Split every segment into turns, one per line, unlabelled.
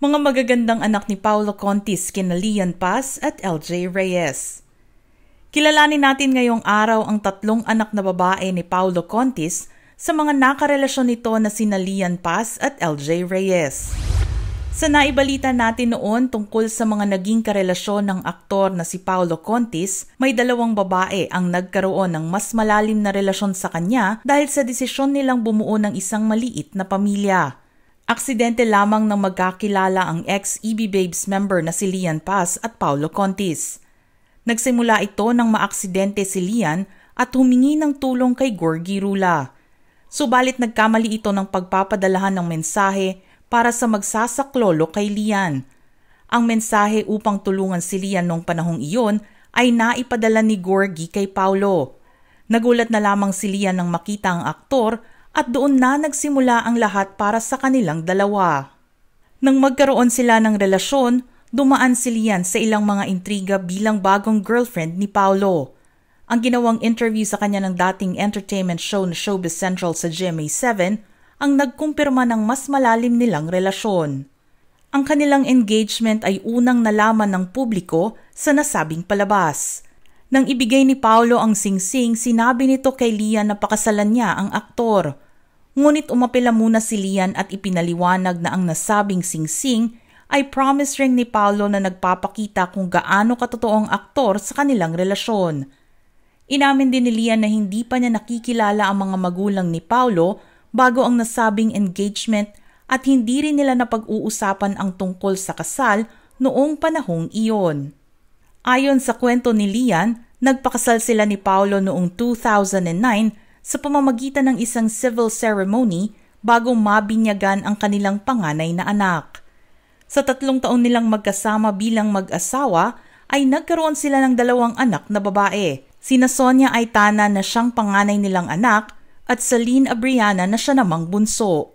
Mga magagandang anak ni Paulo Contis kina Lian Paz at LJ Reyes. Kilalanin natin ngayong araw ang tatlong anak na babae ni Paulo Contis sa mga nakarelasyon nito na sina Lian Paz at LJ Reyes. Sa naibalita natin noon tungkol sa mga naging karelasyon ng aktor na si Paolo Contis, may dalawang babae ang nagkaroon ng mas malalim na relasyon sa kanya dahil sa desisyon nilang bumuo ng isang maliit na pamilya. Aksidente lamang nang magkakilala ang ex-EB Babes member na si Lian Paz at Paolo Contis. Nagsimula ito nang maaksidente si Lian at humingi ng tulong kay Gorgie Rula. Subalit nagkamali ito ng pagpapadalahan ng mensahe para sa magsasaklolo kay Lian. Ang mensahe upang tulungan si Lian noong panahong iyon ay naipadala ni Gorgie kay Paulo. Nagulat na lamang si Lian nang makita ang aktor at doon na nagsimula ang lahat para sa kanilang dalawa. Nang magkaroon sila ng relasyon, dumaan si Lian sa ilang mga intriga bilang bagong girlfriend ni Paulo. Ang ginawang interview sa kanya ng dating entertainment show na Showbiz Central sa GMA7 ang nagkumpirma ng mas malalim nilang relasyon. Ang kanilang engagement ay unang nalaman ng publiko sa nasabing palabas. Nang ibigay ni Paolo ang singsing, sinabi nito kay Lian na pakasalan niya ang aktor. Ngunit umapela muna si Lian at ipinaliwanag na ang nasabing singsing ay promise ring ni Paolo na nagpapakita kung gaano katotoo ang aktor sa kanilang relasyon. Inamin din ni Lian na hindi pa niya nakikilala ang mga magulang ni Paolo bago ang nasabing engagement at hindi rin nila napag-uusapan ang tungkol sa kasal noong panahong iyon. Ayon sa kwento ni Lian, nagpakasal sila ni Paolo noong 2009 sa pamamagitan ng isang civil ceremony bago mabinyagan ang kanilang panganay na anak. Sa tatlong taon nilang magkasama bilang mag-asawa, ay nagkaroon sila ng dalawang anak na babae. Sina Sonia Aitana na siyang panganay nilang anak at Celine Abriana na siya namang bunso.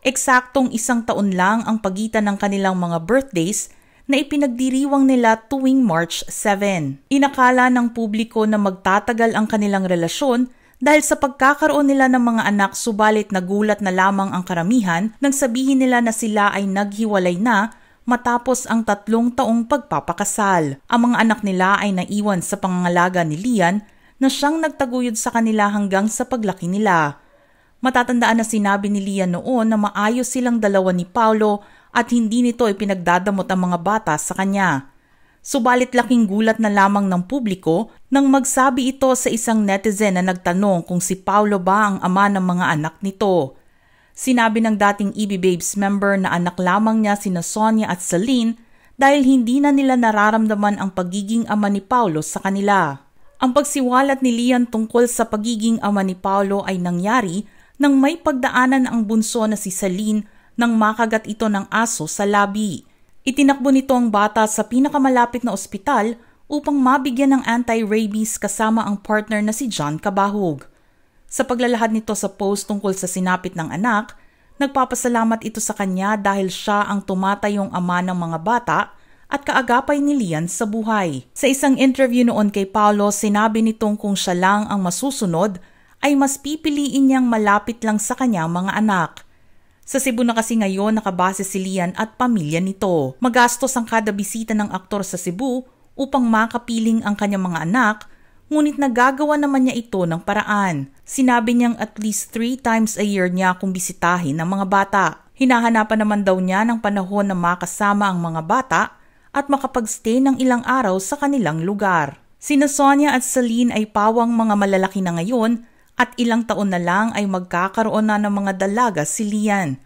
Eksaktong isang taon lang ang pagitan ng kanilang mga birthdays na ipinagdiriwang nila tuwing March 7. Inakala ng publiko na magtatagal ang kanilang relasyon dahil sa pagkakaroon nila ng mga anak subalit nagulat na lamang ang karamihan nang sabihin nila na sila ay naghiwalay na matapos ang tatlong taong pagpapakasal. Ang mga anak nila ay naiwan sa pangangalaga ni Lian na siyang nagtaguyod sa kanila hanggang sa paglaki nila. Matatandaan na sinabi ni Lian noon na maayos silang dalawa ni Paulo at hindi nito ipinagdadamot ang mga bata sa kanya. Subalit laking gulat na lamang ng publiko nang magsabi ito sa isang netizen na nagtanong kung si Paulo ba ang ama ng mga anak nito. Sinabi ng dating EB Babes member na anak lamang niya sina Sonia at Celine dahil hindi na nila nararamdaman ang pagiging ama ni Paulo sa kanila. Ang pagsiwalat ni Lian tungkol sa pagiging ama ni Paolo ay nangyari nang may pagdaanan ang bunso na si Celine nang makagat ito ng aso sa labi. Itinakbo nito ang bata sa pinakamalapit na ospital upang mabigyan ng anti-rabies kasama ang partner na si John Kabahog. Sa paglalahad nito sa post tungkol sa sinapit ng anak, nagpapasalamat ito sa kanya dahil siya ang tumatayong ama ng mga bata at kaagapay ni Lian sa buhay. Sa isang interview noon kay Paulo, sinabi nitong kung siya lang ang masusunod, ay mas pipiliin niyang malapit lang sa kanyang mga anak. Sa Cebu na kasi ngayon nakabase si Lian at pamilya nito. Magastos ang kada bisita ng aktor sa Cebu upang makapiling ang kanyang mga anak, ngunit nagagawa naman niya ito ng paraan. Sinabi niyang at least three times a year niya kung bisitahin ang mga bata. Hinahanapan naman daw niya ng panahon na makasama ang mga bata at makapagstay ng ilang araw sa kanilang lugar. Sina Sonia at Celine ay pawang mga malalaki na ngayon at ilang taon na lang ay magkakaroon na ng mga dalaga si Lian.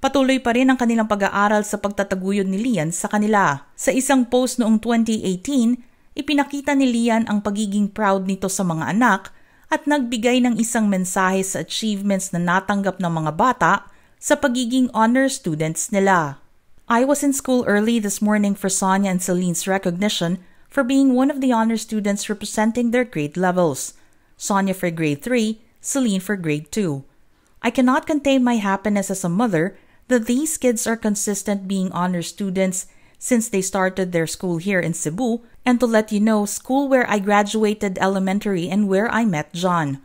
Patuloy pa rin ang kanilang pag-aaral sa pagtataguyod ni Lian sa kanila. Sa isang post noong 2018, ipinakita ni Lian ang pagiging proud nito sa mga anak at nagbigay ng isang mensahe sa achievements na natanggap ng mga bata sa pagiging honor students nila. I was in school early this morning for Sonia and Celine's recognition for being one of the honor students representing their grade levels. Sonia for grade 3, Celine for grade 2. I cannot contain my happiness as a mother that these kids are consistent being honor students since they started their school here in Cebu, and to let you know, school where I graduated elementary and where I met John.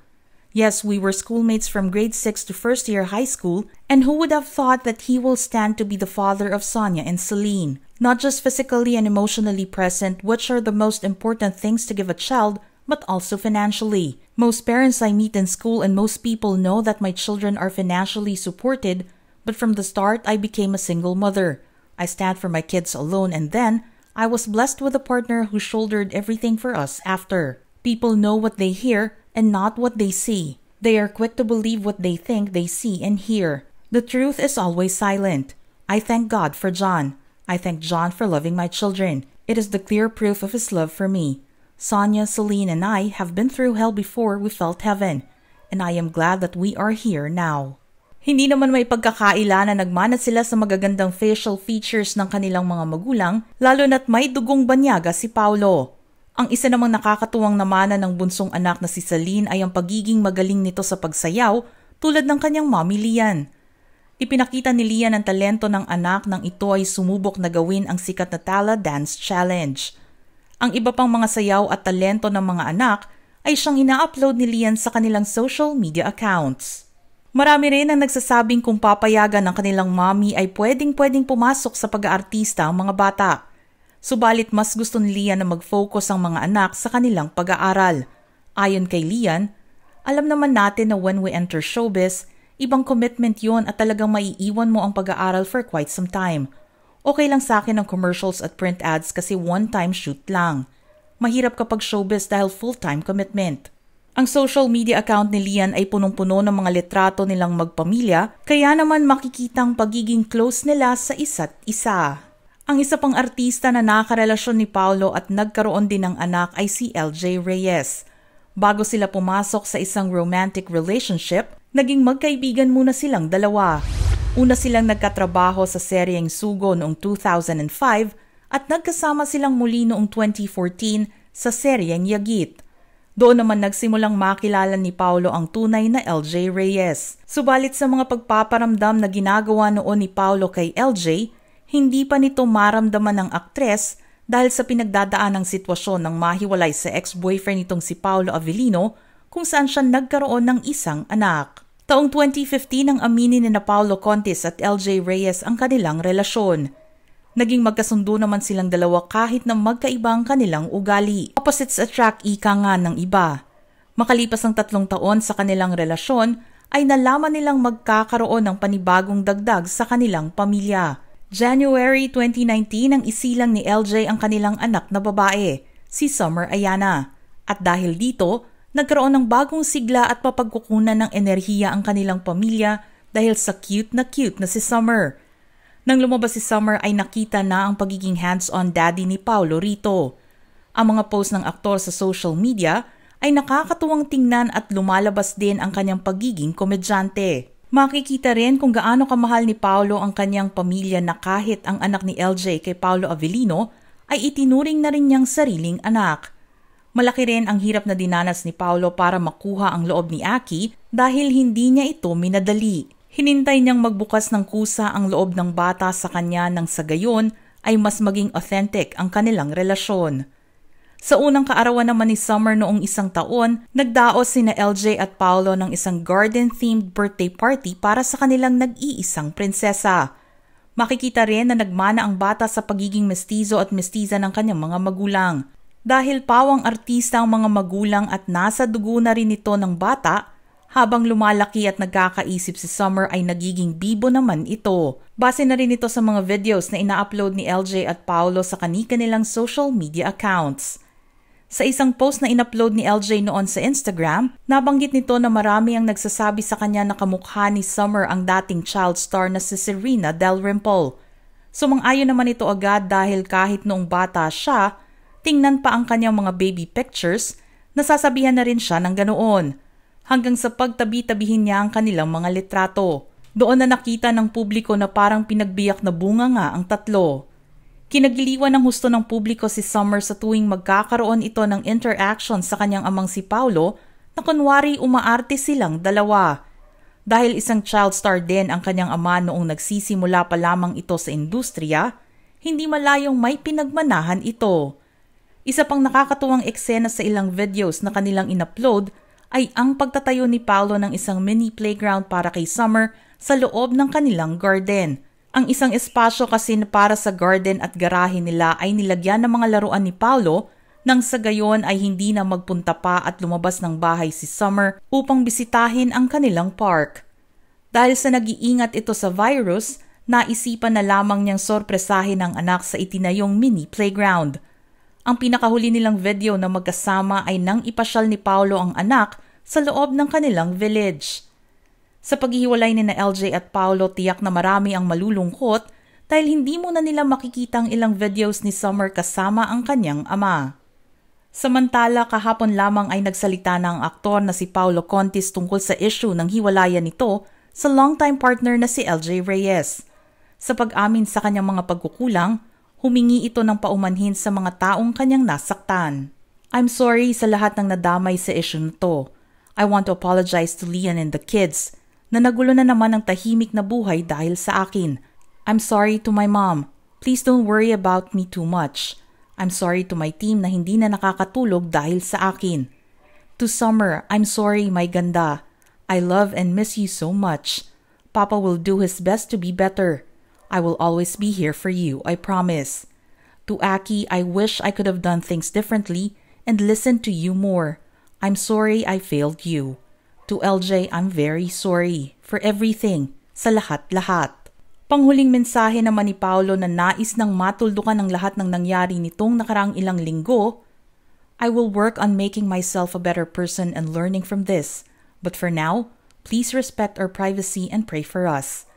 Yes, we were schoolmates from grade 6 to first year high school, and who would have thought that he will stand to be the father of Sonia and Celine? Not just physically and emotionally present, which are the most important things to give a child, but also financially. Most parents I meet in school and most people know that my children are financially supported, but from the start I became a single mother. I stand for my kids alone, and then I was blessed with a partner who shouldered everything for us after. People know what they hear and not what they see. They are quick to believe what they think they see and hear. The truth is always silent. I thank God for John. I thank John for loving my children. It is the clear proof of his love for me. Sonia, Celine, and I have been through hell before we felt heaven, and I am glad that we are here now. Hindi naman may pagkakaila na nagmana sila sa magagandang facial features ng kanilang mga magulang, lalo na't may dugong banyaga si Paulo. Ang isa namang nakakatuwang namana ng bunsong anak na si Celine ay ang pagiging magaling nito sa pagsayaw tulad ng kanyang mommy Lian. Ipinakita ni Lian ang talento ng anak nang ito ay sumubok na gawin ang sikat na Tala Dance Challenge. Ang iba pang mga sayaw at talento ng mga anak ay siyang ina-upload ni Lian sa kanilang social media accounts. Marami rin ang nagsasabing kung papayagan ng kanilang mommy ay pwedeng-pwedeng pumasok sa pag-aartista ang mga bata – Subalit mas gusto ni Lian na mag-focus ang mga anak sa kanilang pag-aaral. Ayon kay Lian, alam naman natin na when we enter showbiz, ibang commitment yon at talagang maiiwan mo ang pag-aaral for quite some time. Okay lang sa akin ang commercials at print ads kasi one-time shoot lang. Mahirap kapag showbiz dahil full-time commitment. Ang social media account ni Lian ay punong-puno ng mga litrato nilang magpamilya, kaya naman makikitang pagiging close nila sa isa't isa. Ang isa pang artista na nakarelasyon ni Paulo at nagkaroon din ng anak ay si LJ Reyes. Bago sila pumasok sa isang romantic relationship, naging magkaibigan muna silang dalawa. Una silang nagkatrabaho sa seryeng Sugo noong 2005 at nagkasama silang muli noong 2014 sa seryeng Yagit. Doon naman nagsimulang makilala ni Paulo ang tunay na LJ Reyes. Subalit sa mga pagpaparamdam na ginagawa noon ni Paulo kay LJ, hindi pa nito maramdaman ng aktres dahil sa pinagdadaan ng sitwasyon ng mahiwalay sa ex-boyfriend nitong si Paolo Avellino kung saan siya nagkaroon ng isang anak. Taong 2015 ang aminin ni na Paolo Contis at LJ Reyes ang kanilang relasyon. Naging magkasundo naman silang dalawa kahit na magkaibang kanilang ugali. Opposites attract ika nga ng iba. Makalipas ang tatlong taon sa kanilang relasyon, ay nalaman nilang magkakaroon ng panibagong dagdag sa kanilang pamilya. January 2019 ang isilang ni LJ ang kanilang anak na babae, si Summer Ayana. At dahil dito, nagkaroon ng bagong sigla at papagkukunan ng enerhiya ang kanilang pamilya dahil sa cute na cute na si Summer. Nang lumabas si Summer ay nakita na ang pagiging hands-on daddy ni Paulo rito. Ang mga post ng aktor sa social media ay nakakatuwang tingnan at lumalabas din ang kanyang pagiging komedyante. Makikita rin kung gaano kamahal ni Paolo ang kanyang pamilya na kahit ang anak ni LJ kay Paolo Avellino ay itinuring na rin niyang sariling anak. Malaki rin ang hirap na dinanas ni Paolo para makuha ang loob ni Aki dahil hindi niya ito minadali. Hinintay niyang magbukas ng kusa ang loob ng bata sa kanya nang sa gayon ay mas maging authentic ang kanilang relasyon. Sa unang kaarawan naman ni Summer noong isang taon, nagdaos sina LJ at Paolo ng isang garden-themed birthday party para sa kanilang nag-iisang prinsesa. Makikita rin na nagmana ang bata sa pagiging mestizo at mestiza ng kanyang mga magulang. Dahil pawang artista ang mga magulang at nasa dugo na rin ito ng bata, habang lumalaki at nagkakaisip si Summer ay nagiging bibo naman ito. Base na rin ito sa mga videos na ina-upload ni LJ at Paolo sa kanika nilang social media accounts. Sa isang post na inupload ni LJ noon sa Instagram, nabanggit nito na marami ang nagsasabi sa kanya na kamukha ni Summer ang dating child star na si Serena Dalrymple. Sumang-ayon naman ito agad dahil kahit noong bata siya, tingnan pa ang kanyang mga baby pictures, nasasabihan na rin siya ng ganoon. Hanggang sa pagtabi-tabihin niya ang kanilang mga litrato. Doon na nakita ng publiko na parang pinagbiyak na bunga nga ang tatlo. Kinagiliwan ng husto ng publiko si Summer sa tuwing magkakaroon ito ng interaction sa kanyang amang si Paulo na kunwari umaarte silang dalawa. Dahil isang child star din ang kanyang ama noong nagsisimula pa lamang ito sa industriya, hindi malayong may pinagmanahan ito. Isa pang nakakatuwang eksena sa ilang videos na kanilang inupload ay ang pagtatayo ni Paolo ng isang mini playground para kay Summer sa loob ng kanilang garden. Ang isang espasyo kasi para sa garden at garahe nila ay nilagyan ng mga laruan ni Paolo nang sa gayon ay hindi na magpunta pa at lumabas ng bahay si Summer upang bisitahin ang kanilang park. Dahil sa nag-iingat ito sa virus, naisipan na lamang niyang sorpresahin ang anak sa itinayong mini playground. Ang pinakahuli nilang video na magkasama ay nang ipasyal ni Paolo ang anak sa loob ng kanilang village. Sa paghihiwalay ni na LJ at Paolo, tiyak na marami ang malulungkot dahil hindi mo na nila makikita ang ilang videos ni Summer kasama ang kanyang ama. Samantala, kahapon lamang ay nagsalita na ang aktor na si Paolo Contis tungkol sa issue ng hiwalayan nito sa longtime partner na si LJ Reyes. Sa pag-amin sa kanyang mga pagkukulang, humingi ito ng paumanhin sa mga taong kanyang nasaktan. I'm sorry sa lahat ng nadamay sa issue na to. I want to apologize to Lian and the kids na nagulo na naman ang tahimik na buhay dahil sa akin. I'm sorry to my mom. Please don't worry about me too much. I'm sorry to my team na hindi na nakakatulog dahil sa akin. To Summer, I'm sorry, my ganda. I love and miss you so much. Papa will do his best to be better. I will always be here for you, I promise. To Aki, I wish I could have done things differently and listened to you more. I'm sorry I failed you. To LJ, I'm very sorry for everything, sa lahat-lahat. Panghuling mensahe naman ni Paulo na nais nang matuldukan ang lahat ng nangyari nitong nakarang ilang linggo, I will work on making myself a better person and learning from this. But for now, please respect our privacy and pray for us.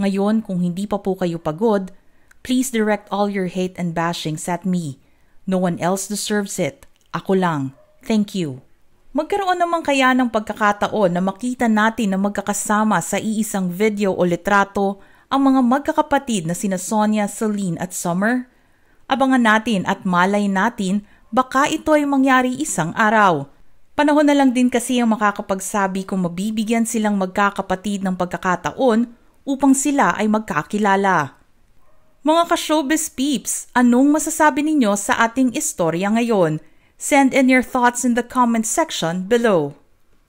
Ngayon, kung hindi pa po kayo pagod, please direct all your hate and bashings at me. No one else deserves it. Ako lang. Thank you. Magkaroon naman kaya ng pagkakataon na makita natin na magkakasama sa iisang video o litrato ang mga magkakapatid na sina Sonia, Celine at Summer? Abangan natin at malay natin baka ito ay mangyari isang araw. Panahon na lang din kasi ang makakapagsabi kung mabibigyan silang magkakapatid ng pagkakataon upang sila ay magkakilala. Mga ka-showbiz peeps, anong masasabi ninyo sa ating istorya ngayon? Send in your thoughts in the comment section below.